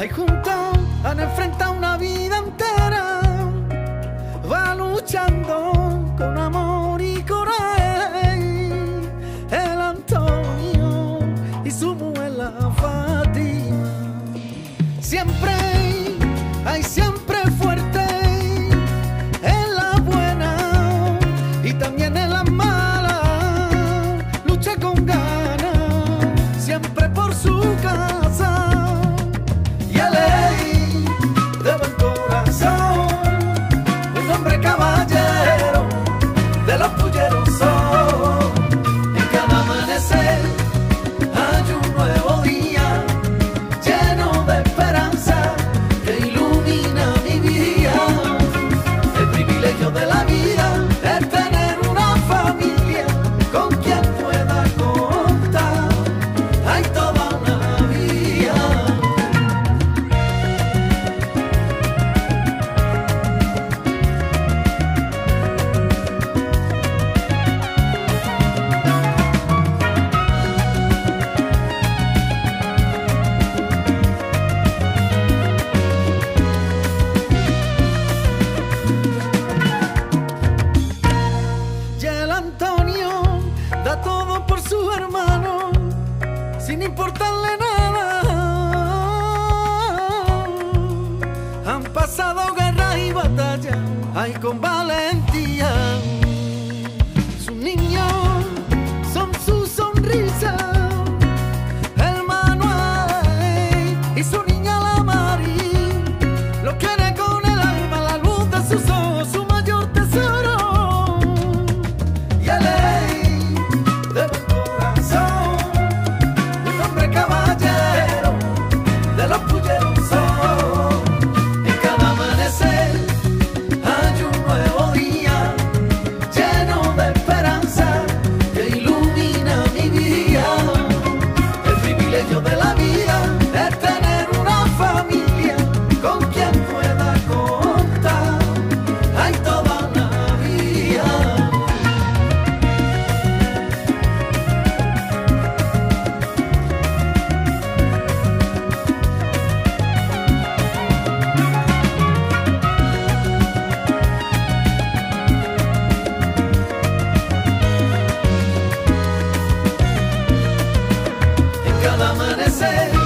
Ai, como Su sus hermanos sin importarle nada. Han pasado guerra y batalla, hay combate. say.